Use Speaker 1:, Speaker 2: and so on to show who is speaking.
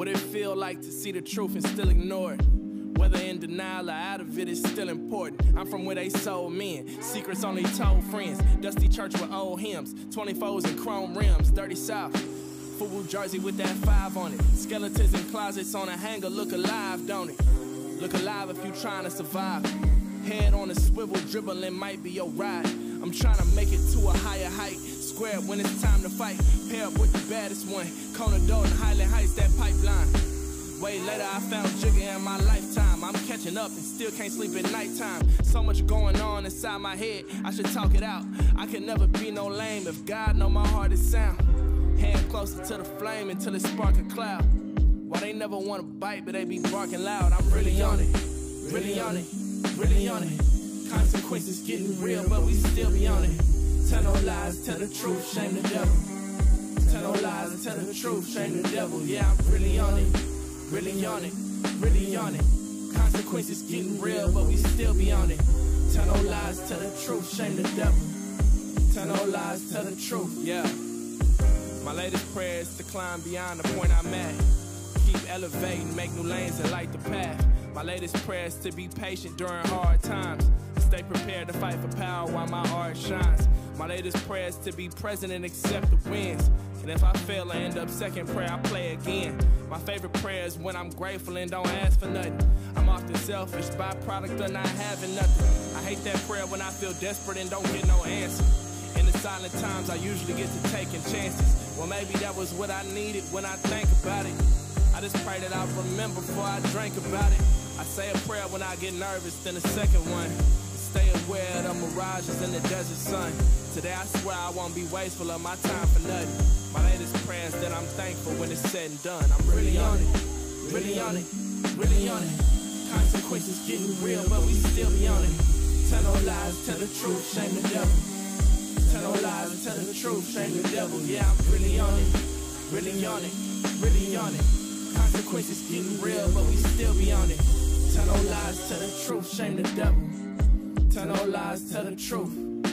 Speaker 1: What it feel like to see the truth and still ignore it? Whether in denial or out of it is still important. I'm from where they sold men, secrets only told friends. Dusty church with old hymns, 24s and chrome rims, dirty south. Fubu jersey with that five on it. Skeletons in closets on a hanger, look alive, don't it? Look alive if you trying to survive. Head on a swivel, dribbling might be your ride. I'm trying to make it to a higher height. Square when it's time to fight. Pair up with the baddest one. Kona Dalton, Highland Heights, that pipeline. Way later, I found Jigga in my lifetime. I'm catching up and still can't sleep at nighttime. So much going on inside my head, I should talk it out. I can never be no lame if God know my heart is sound. Hand closer to the flame until it spark a cloud. Why they never wanna bite, but they be barking loud. I'm really on it, really on it, really on it. Consequences getting real, but we still be on it. Tell no lies, tell the truth, shame the devil. Tell no lies tell the truth, shame the devil. Yeah, I'm really on it really on it, really on it. Consequences getting real, but we still be on it. Tell no lies, tell the truth, shame the devil. Tell no lies, tell the truth, yeah. My latest prayer is to climb beyond the point I'm at. Keep elevating, make new lanes and light the path. My latest prayer is to be patient during hard times. Stay prepared to fight for power while my art shines. My latest prayer is to be present and accept the wins. And if I fail, I end up second prayer, I play again. My favorite prayer is when I'm grateful and don't ask for nothing. I'm often selfish, byproduct of not having nothing. I hate that prayer when I feel desperate and don't get no answer. In the silent times, I usually get to taking chances. Well, maybe that was what I needed when I think about it. I just pray that I remember before I drink about it. I say a prayer when I get nervous, then a second one. Stay aware of the mirages in the desert sun. Today I swear I won't be wasteful of my time for nothing. My latest prayers that I'm thankful when it's said and done. I'm really on it, really on it, really on it. Consequences getting real, but we still be on it. Tell no lies, tell the truth, shame the devil. Tell no lies, tell the truth, shame the devil. Yeah, I'm really on it, really on it, really on it. Consequences getting real, but we still be on it. Tell no lies, tell the truth, shame the devil. Tell no lies, tell the truth.